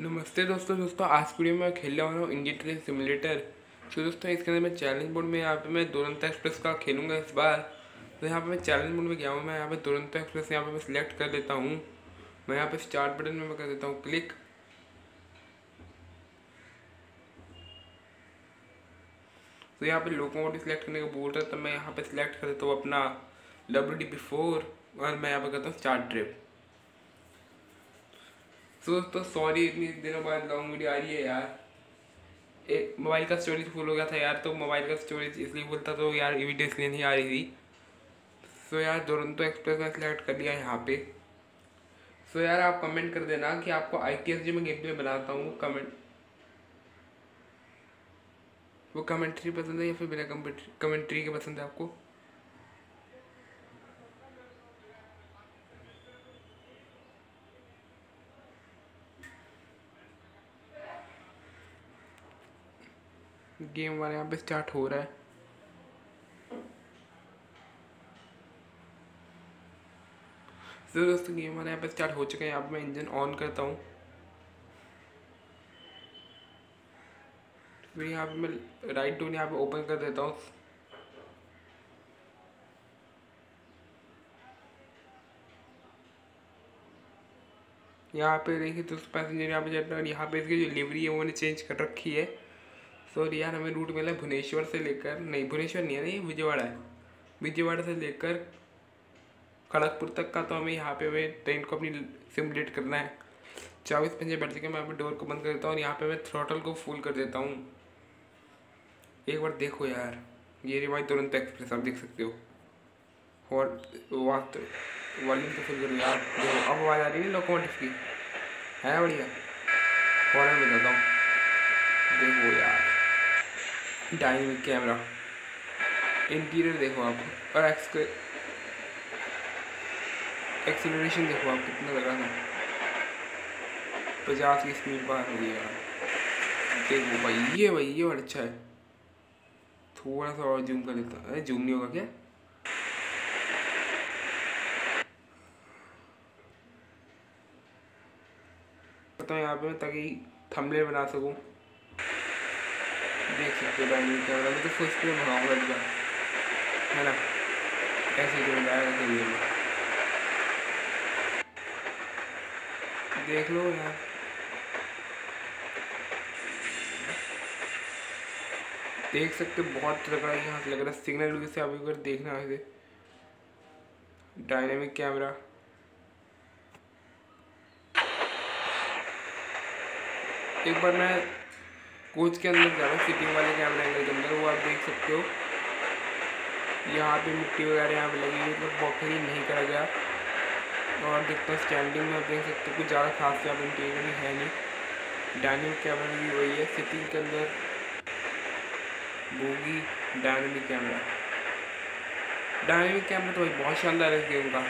नमस्ते दोस्तों दोस्तों, आज वीडियो में खेलने वाला हूँ इंडियन ट्रेन सिमुलेटर तो दोस्तों, इसके अंदर मैं चैलेंज मोड में, यहाँ पे मैं दुरंत एक्सप्रेस का खेलूँगा इस बार। तो यहाँ पे मैं चैलेंज मोड में गया हूँ, मैं यहाँ पे दुरंत एक्सप्रेस यहाँ पे मैं सिलेक्ट कर देता हूँ। मैं यहाँ पे स्टार्ट बटन में कर देता हूँ क्लिक तो यहाँ पे लोकोमोटिव सिलेक्ट करने को बोल रहा है तो मैं यहाँ पे सिलेक्ट कर देता हूँ अपना डब्ल्यू डी पी फोर और मैं यहाँ पे करता हूँ स्टार्ट ट्रिप तो दोस्तों सॉरी इतनी दिनों बाद लॉन्ग वीडियो आ रही है यार। एक मोबाइल का स्टोरेज फुल हो गया था यार तो मोबाइल का स्टोरेज इसलिए फुल था तो यार ये वीडियो इसलिए नहीं आ रही थी। सो यार दुरंतो एक्सप्रेस में सेलेक्ट कर लिया यहाँ पे। सो यार, आप कमेंट कर देना कि आपको आई टी एस जी में गेम प्ले बनाता हूँ कमेंट वो कमेंट्री पसंद है या फिर बिना कमेंट्री के पसंद है आपको? गेम वाला यहाँ पे स्टार्ट हो रहा है। तो दोस्तों, गेम वाला यहाँ पे स्टार्ट हो चुका है। पे मैं इंजन ऑन करता हूँ। फिर यहाँ पे मैं राइट डोर यहाँ पे ओपन कर देता हूँ। यहाँ पे देखिए तो पैसेंजर यहाँ पे चल रहा है यहाँ पे इसकी जो डिलीवरी है, वो मैंने चेंज कर रखी है। सॉरी यार, हमें रूट मिला भुवनेश्वर से लेकर, नहीं, भुवनेश्वर नहीं है, नहीं, विजयवाड़ा है। विजयवाड़ा से लेकर खड़गपुर तक का तो हमें यहाँ पे हमें ट्रेन को अपनी सिमुलेट करना है। चौबीस पंजे बढ़ चुके मैं अभी डोर को बंद कर देता हूँ और यहाँ पे मैं थ्रोटल को फुल कर देता हूँ। एक बार देखो यार, ये रिवाइज तुरंत एक्सप्रेस आप देख सकते हो। और वॉल्यूम तो फुल करो यार अब आवाज़ आ रही है लोकोमोटिव की। है बढ़िया। हॉर्न में जाता हूँ। देखो यार। Dynamic camera. इंटीरियर देखो आप, और एक्स एक्सीलरेशन देखो आप, कितना लगा था पचास की स्पीड बाहर हो गई यार देखो भाई, ये भाई, ये और अच्छा है। थोड़ा सा और जूम कर लेता। अरे, जूम नहीं होगा क्या? तो यहाँ पे, ताकि थमले बना सकूँ। देख सकते हो डायनिंग कैमरा मैं तो फुल स्क्रीन बनाऊँगा इस बार है ना ऐसे जो ऐसे ये देख लो यार, देख सकते बहुत लग रहा है यहाँ से लग रहा है सिग्नल से अभी अगर देखना है डायनेमिक कैमरा एक बार मैं कोच के अंदर जा रहा हूँ सिटिंग वाले कैमरा एंगल के अंदर, वो आप देख सकते हो। यहाँ पे मिट्टी वगैरह यहाँ पे लगी हुई मतलब बॉक्सिंग नहीं करा गया। और देखते हैं स्टैंडिंग में आप देख सकते हो, कुछ ज़्यादा खास यहाँ पे इंटीरियर भी है नहीं। डायनेमिक कैमरा भी वही है सिटिंग के अंदर bogie dynamic camera dynamic camera तो भाई बहुत शानदार है गेम का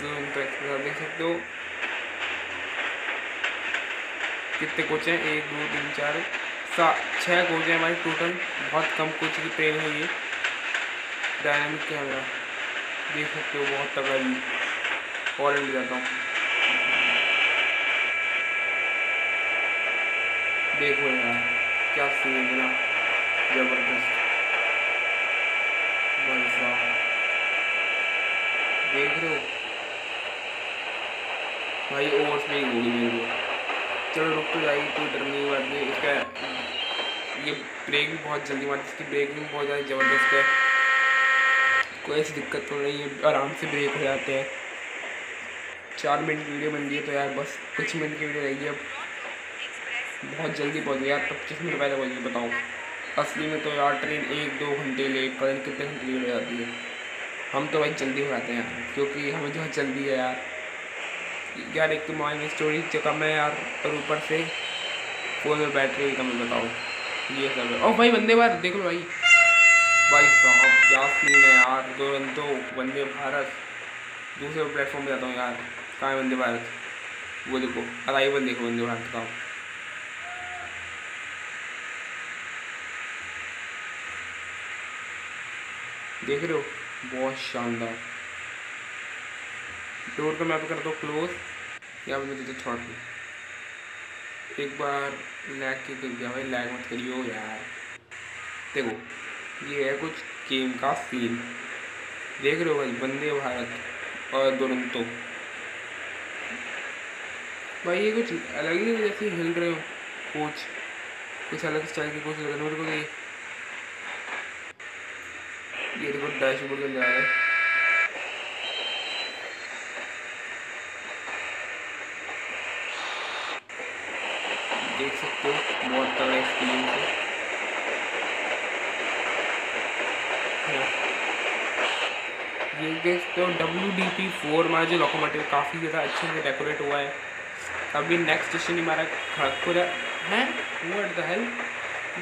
जो देख सकते हो। कितने कोच हैं? एक, दो, तीन, चार सात छः कोच हैं हमारे टोटल बहुत कम कोच की ट्रेन है ये। डायनामिक कैमरा देख सकते हो, बहुत तगड़ा भी और ले जाता हूँ देखो यार, क्या सीन है ना ज़बरदस्त। भाई देख रहे हो? भाई ओवर स्पीड होगी मेरे को। चलो रुक तो जाएगी कोई डर नहीं बात नहीं। इसका, ये ब्रेक भी बहुत जल्दी मारती इसकी ब्रेक भी बहुत ज़्यादा ज़बरदस्त है। कोई ऐसी दिक्कत तो नहीं है आराम से ब्रेक हो जाते हैं। चार मिनट की वीडियो बन रही है तो यार बस, कुछ मिनट की वीडियो रहेगी अब बहुत जल्दी पहुँच गई यार पच्चीस मिनट पहले पहुँच गई बताओ असली में तो यार ट्रेन एक दो घंटे लेट पता नहीं कितने घंटे लेट हो जाती है। हम तो भाई जल्दी हो जाते हैं, क्योंकि हमें जो जल्दी है यार। यार एक तो मोबाइल में स्टोरेज कम है यार, और ऊपर से फ़ोन में बैटरी भी कम है बताओ। ये सब है। ओ भाई, वंदे भारत, देख लो भाई। भाई साहब, क्या सीन है यार। दो दो वंदे भारत। दूसरे प्लेटफॉर्म पे जाता हूँ यार। कहाँ है वंदे भारत? वो देखो अराइवल देखो वंदे भारत का। देख रहे हो? बहुत शानदार। डोर को मैं करता हूँ क्लोज यहाँ पे मैं देता थॉट एक बार लैग के गिर गया भाई लैग मत करियो यार। देखो, ये है कुछ गेम का सीन देख रहे हो भाई, वंदे भारत और दुरंतो। भाई ये कुछ अलग ही जैसे हिल रहे हो। कोच कुछ अलग स्टाइल के कोच लग रही है ये देखो डैशबोर्ड के जा रहा है। सकते हो, बहुत तगड़ा एक्सपीरियंस है। ये। देख सकते हो डब्ल्यू डी पी फोर हमारा जो लोकोमोटिव काफ़ी ज़्यादा अच्छे से डेकोरेट हुआ है। अभी नेक्स्ट स्टेशन हमारा खड़गपुर है। व्हाट द हेल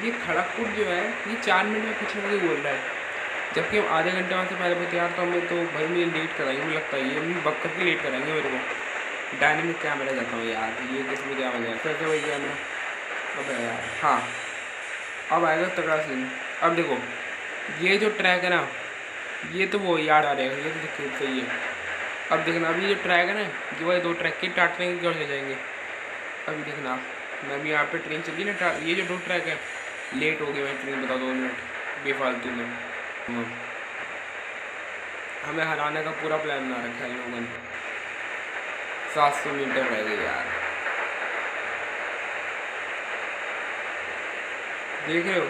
ये खड़गपुर जो है, ये चार मिनट में पीछे मुझे बोल रहा है। जबकि हम आधे घंटे वहाँ से पहले भी तैयार तो हमें तो भाई मुझे लेट कराएँगे मुझे लगता है ये हम बक करके लेट कराएँगे मेरे को। डायनेमिक कैमरा जाता हूँ यार, ये किसमें क्या वजह है कैसे वही कैमरा यार। हाँ। अब आएगा तगड़ा सीन अब देखो, ये जो ट्रैक है ना, ये तो वो याद आ रहेगा ये तो देखो, सही है। अब देखना, अभी जो ट्रैक है ना, ये वही दो ट्रैक के टाटने के गढ़ जाएँगे। अभी देखना, मैं अभी यहाँ पे ट्रेन चली ना ये जो दो ट्रैक है लेट हो गई मैं ट्रेन बता दो, मिनट, बेफालतू में। हमें हराने का पूरा प्लान बना रखा है लोगों ने। सात सौ मीटर रह गए यार। देख रहे हो?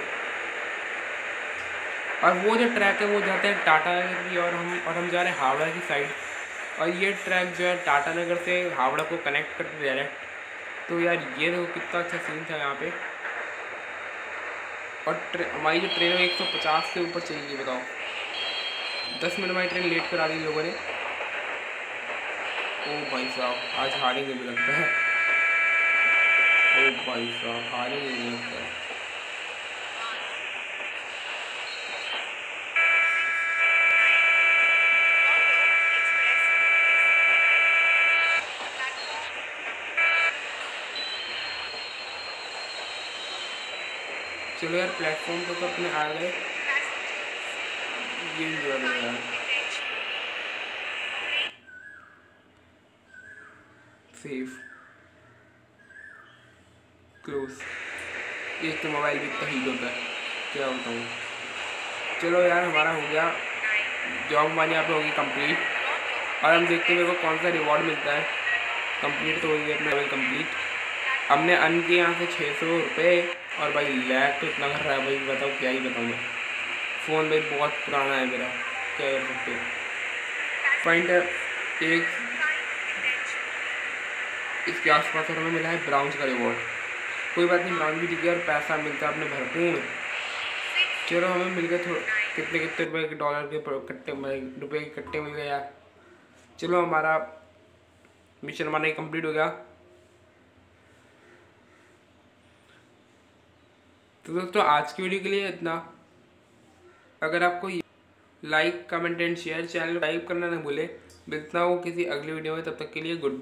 और वो जो ट्रैक है, वो जाते हैं टाटा नगर की और हम और हम जा रहे हैं हावड़ा की साइड और ये ट्रैक जो है टाटा नगर से हावड़ा को कनेक्ट करते डायरेक्ट तो यार, ये देखो कितना अच्छा सीन था यहाँ पे। और हमारी जो ट्रेन है एक सौ पचास से ऊपर चाहिए बताओ। दस मिनट हमारी ट्रेन लेट करा दी लोगों ने। ओ भाई साहब, आज हारेंगे भी लगता है। ओ भाई साहब, हारेंगे भी लगता है। चलो यार प्लेटफॉर्म पे तो अपने आ गए। ये सेफ़ क्लोज एक तो मोबाइल भी इतना होता है। क्या बताऊँ। चलो यार, हमारा हो गया। जॉब हमारी यहाँ पे होगी कंप्लीट और हम देखते हैं मेरे को कौन सा रिवॉर्ड मिलता है। कंप्लीट तो हो गया अपना लेवल कंप्लीट हमने अन किए यहाँ से छः सौ रुपये, और भाई लैग तो इतना कर रहा है भाई, बताओ क्या ही बताऊँ मैं। फ़ोन भाई बहुत पुराना है मेरा, क्या कर सकते पॉइंट एक इसके आसपास हमें मिला है ब्राउन्स का रिवॉर्ड कोई बात नहीं ब्राउन भी दिखे और पैसा मिलता है अपने भरपूर। चलो हमें मिल गए थोड़ा, कितने कितने रुपए के डॉलर के कट्टे रुपए के कट्टे मिल गए यार। चलो हमारा मिशन हमारा कंप्लीट हो गया। तो दोस्तों, आज की वीडियो के लिए इतना। अगर आपको like comment and share channel type करना ना भूले। मिलता हूँ किसी अगली वीडियो में, तब तक के लिए गुड